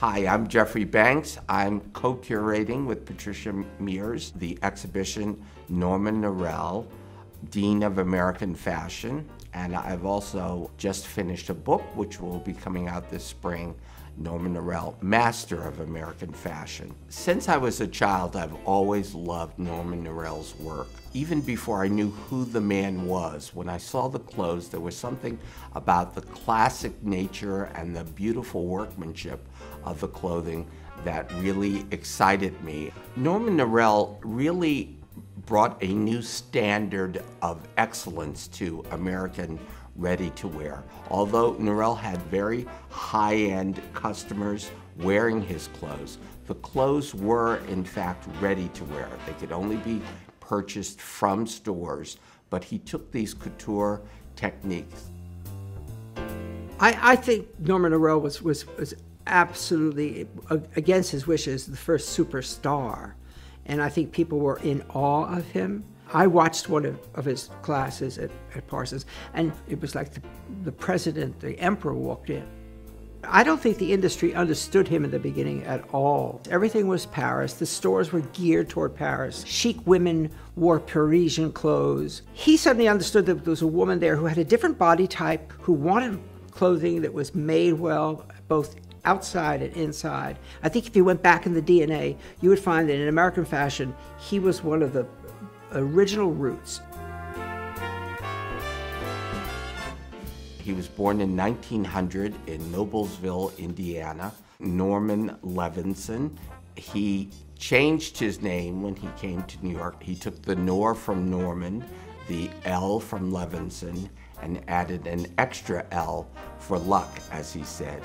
Hi, I'm Jeffrey Banks. I'm co-curating with Patricia Mears the exhibition Norman Norell, Dean of American Fashion, and I've also just finished a book which will be coming out this spring Norman Norell, Master of American Fashion. Since I was a child, I've always loved Norman Norell's work. Even before I knew who the man was, when I saw the clothes, there was something about the classic nature and the beautiful workmanship of the clothing that really excited me. Norman Norell really brought a new standard of excellence to American ready to wear. Although Norell had very high-end customers wearing his clothes, the clothes were in fact ready to wear. They could only be purchased from stores, but he took these couture techniques. I, I think Norman Norell was, was, was absolutely, against his wishes, the first superstar. And I think people were in awe of him. I watched one of, his classes at, at, Parsons, and it was like the, the president, the emperor walked in. I don't think the industry understood him in the beginning at all. Everything was Paris. The stores were geared toward Paris. Chic women wore Parisian clothes. He suddenly understood that there was a woman there who had a different body type, who wanted clothing that was made well, both outside and inside. I think if you went back in the DNA, you would find that in American fashion, he was one of the original roots. He was born in 1900 in Noblesville, Indiana. Norman Levinson. He changed his name when he came to New York. He took the Nor from Norman, the L from Levinson, and added an extra L for luck, as he said.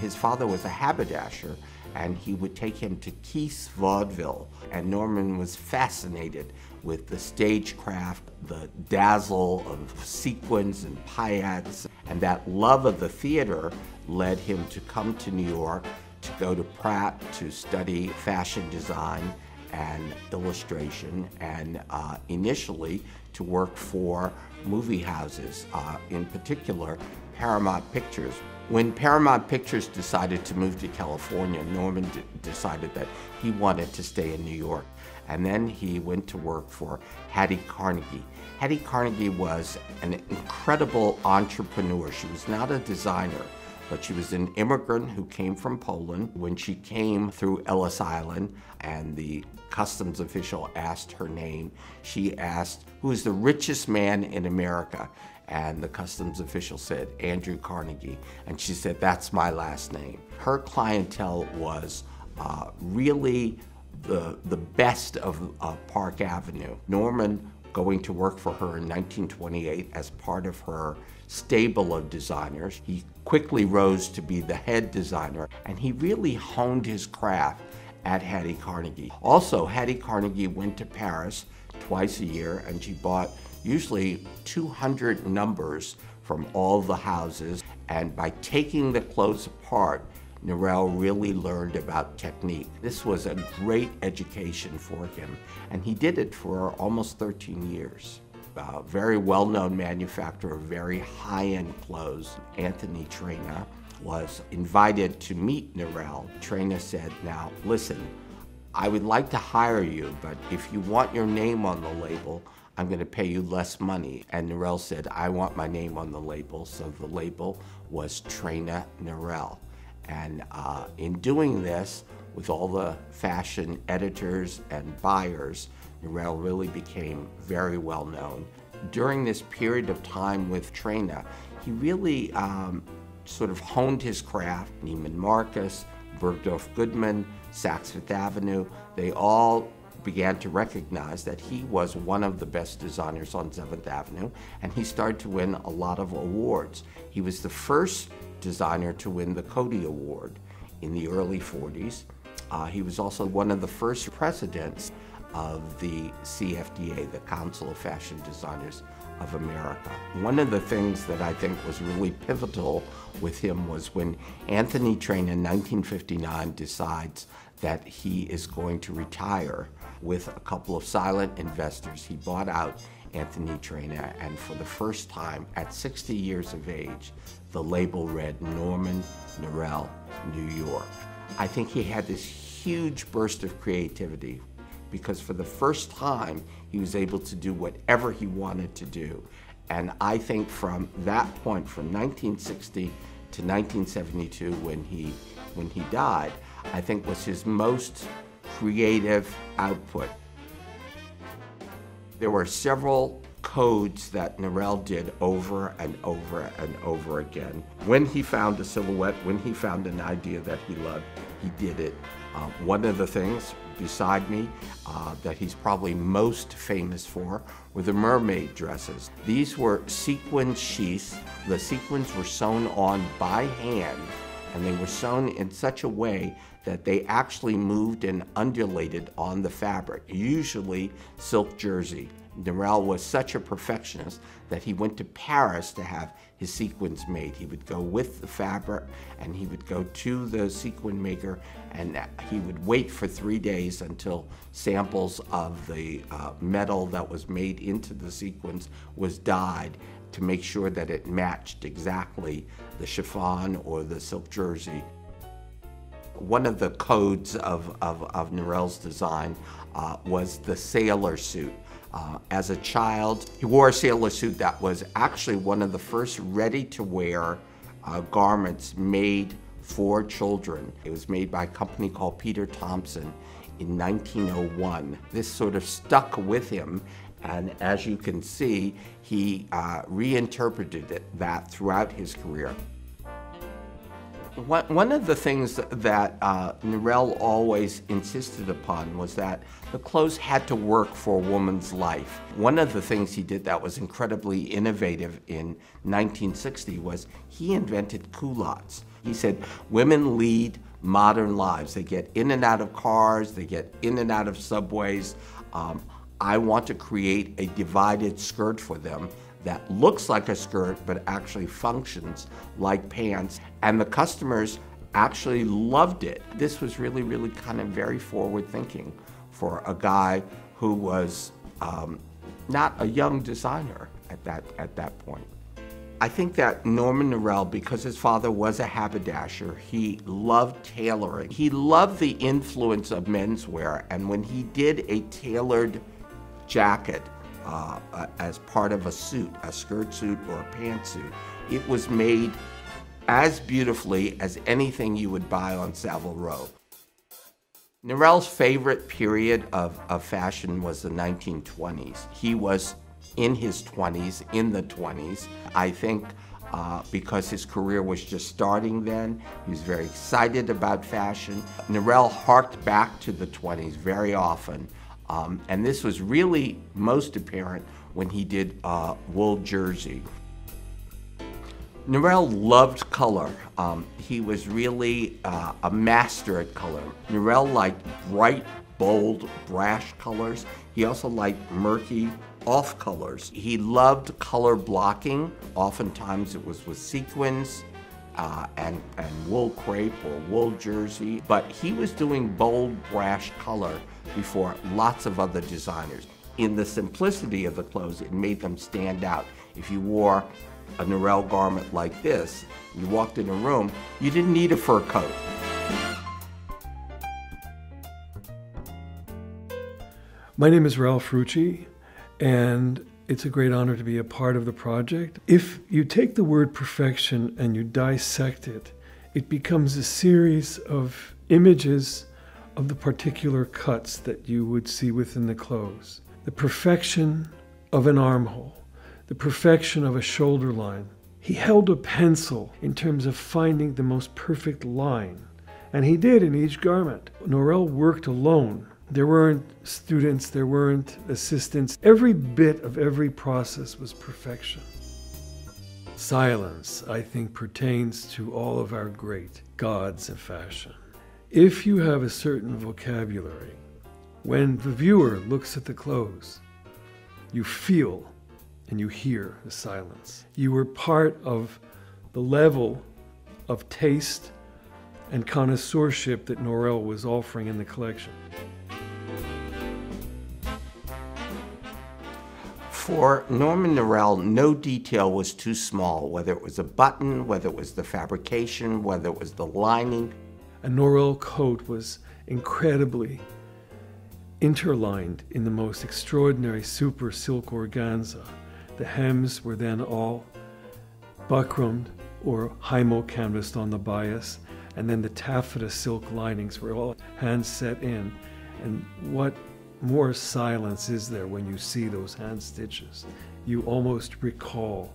His father was a haberdasher, and he would take him to Keith's Vaudeville. And Norman was fascinated with the stagecraft, the dazzle of sequins and paillettes, and that love of the theater led him to come to New York to go to Pratt to study fashion design and illustration, and uh, initially to work for movie houses, uh, in particular Paramount Pictures. When Paramount Pictures decided to move to California, Norman decided that he wanted to stay in New York. And then he went to work for Hattie Carnegie. Hattie Carnegie was an incredible entrepreneur. She was not a designer, but she was an immigrant who came from Poland. When she came through Ellis Island and the customs official asked her name, she asked, who is the richest man in America? And the customs official said, Andrew Carnegie. And she said, that's my last name. Her clientele was uh, really the, the best of uh, Park Avenue. Norman going to work for her in 1928 as part of her stable of designers. He quickly rose to be the head designer and he really honed his craft at Hattie Carnegie. Also, Hattie Carnegie went to Paris twice a year and she bought usually 200 numbers from all the houses and by taking the clothes apart Norell really learned about technique. This was a great education for him, and he did it for almost 13 years. A very well-known manufacturer of very high-end clothes, Anthony Traina, was invited to meet Norell. Traina said, now listen, I would like to hire you, but if you want your name on the label, I'm going to pay you less money. And Norell said, I want my name on the label. So the label was Traina Norell. And uh, in doing this, with all the fashion editors and buyers, Norell really became very well known. During this period of time with Traina, he really um, sort of honed his craft. Neiman Marcus, Bergdorf Goodman, Saks Fifth Avenue, they all began to recognize that he was one of the best designers on 7th Avenue, and he started to win a lot of awards. He was the first designer to win the Coty Award in the early 40s. Uh, he was also one of the first presidents of the CFDA, the Council of Fashion Designers of America. One of the things that I think was really pivotal with him was when Anthony Traina in 1959 decides that he is going to retire with a couple of silent investors. He bought out Anthony Traina, and for the first time at 60 years of age, the label read Norman Norell, New York. I think he had this huge burst of creativity because for the first time he was able to do whatever he wanted to do. And I think from that point, from 1960 to 1972, when he, when he died, I think was his most creative output. There were several codes that Norell did over and over and over again. When he found a silhouette, when he found an idea that he loved, he did it. Uh, one of the things beside me uh, that he's probably most famous for were the mermaid dresses. These were sequin sheaths. The sequins were sewn on by hand and they were sewn in such a way that they actually moved and undulated on the fabric, usually silk jersey. Norell was such a perfectionist that he went to Paris to have his sequins made. He would go with the fabric and he would go to the sequin maker and he would wait for three days until samples of the uh, metal that was made into the sequins was dyed to make sure that it matched exactly the chiffon or the silk jersey. One of the codes of, of, of Norell's design uh, was the sailor suit. Uh, as a child, he wore a sailor suit that was actually one of the first ready-to-wear uh, garments made for children. It was made by a company called Peter Thomson in 1901. This sort of stuck with him, and as you can see, he uh, reinterpreted it, that throughout his career. One of the things that uh, Norell always insisted upon was that the clothes had to work for a woman's life. One of the things he did that was incredibly innovative in 1960 was he invented culottes. He said women lead modern lives. They get in and out of cars, they get in and out of subways. Um, I want to create a divided skirt for them that looks like a skirt but actually functions like pants. And the customers actually loved it. This was really, really kind of very forward thinking for a guy who was um, not a young designer at that, at that point. I think that Norman Norell, because his father was a haberdasher, he loved tailoring. He loved the influence of menswear, and when he did a tailored jacket, uh, as part of a suit, a skirt suit or a pantsuit. It was made as beautifully as anything you would buy on Savile Row. Norell's favorite period of, of fashion was the 1920s. He was in his 20s, in the 20s. I think uh, because his career was just starting then. He was very excited about fashion. Norell harked back to the 20s very often. Um, and this was really most apparent when he did uh, Wool Jersey. Norell loved color. Um, he was really uh, a master at color. Norell liked bright, bold, brash colors. He also liked murky, off colors. He loved color blocking. Oftentimes it was with sequins uh, and, and wool crepe or wool jersey. But he was doing bold, brash color before lots of other designers. In the simplicity of the clothes, it made them stand out. If you wore a Norell garment like this, you walked in a room, you didn't need a fur coat. My name is Ralph Rucci, and it's a great honor to be a part of the project. If you take the word perfection and you dissect it, it becomes a series of images of the particular cuts that you would see within the clothes. The perfection of an armhole, the perfection of a shoulder line. He held a pencil in terms of finding the most perfect line, and he did in each garment. Norell worked alone. There weren't students, there weren't assistants. Every bit of every process was perfection. Silence, I think, pertains to all of our great gods of fashion. If you have a certain vocabulary, when the viewer looks at the clothes, you feel and you hear the silence. You were part of the level of taste and connoisseurship that Norell was offering in the collection. For Norman Norell, no detail was too small, whether it was a button, whether it was the fabrication, whether it was the lining. A Norell coat was incredibly interlined in the most extraordinary super silk organza. The hems were then all buckramed or hymo canvased on the bias, and then the taffeta silk linings were all hand set in. And what more silence is there when you see those hand stitches? You almost recall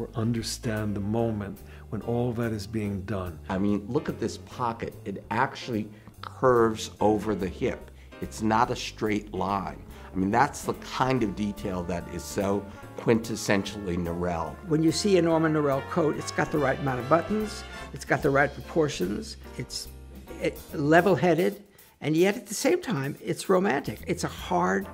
or understand the moment when all that is being done. I mean, look at this pocket. It actually curves over the hip. It's not a straight line. I mean, that's the kind of detail that is so quintessentially Norell. When you see a Norman Norell coat, it's got the right amount of buttons, it's got the right proportions, it's it, level-headed, and yet at the same time, it's romantic. It's a hard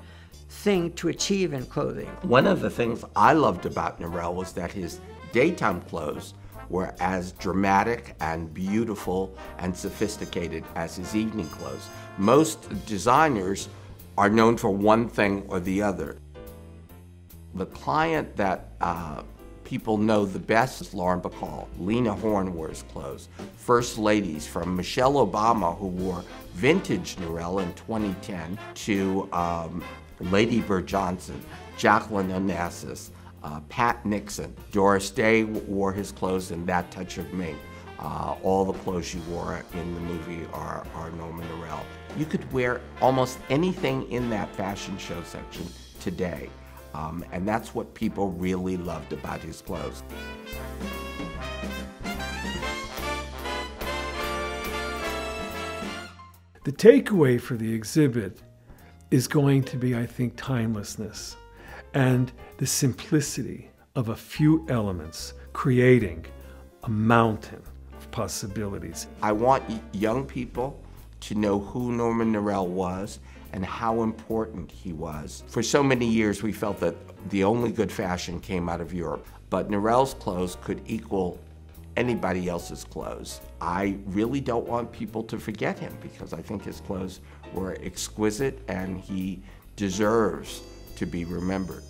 thing to achieve in clothing. One of the things I loved about Norell was that his daytime clothes were as dramatic and beautiful and sophisticated as his evening clothes. Most designers are known for one thing or the other. The client that uh, people know the best is Lauren Bacall. Lena Horne wears clothes. First ladies from Michelle Obama, who wore vintage Norell in 2010, to um, Lady Bird Johnson, Jacqueline Onassis, uh, Pat Nixon. Doris Day wore his clothes in That Touch of Mink. Uh, all the clothes she wore in the movie are, are Norman Norell. You could wear almost anything in that fashion show section today. Um, and that's what people really loved about his clothes. The takeaway for the exhibit is going to be, I think, timelessness and the simplicity of a few elements creating a mountain of possibilities. I want young people to know who Norman Norell was and how important he was. For so many years, we felt that the only good fashion came out of Europe, but Norell's clothes could equal anybody else's clothes. I really don't want people to forget him because I think his clothes were exquisite and he deserves to be remembered.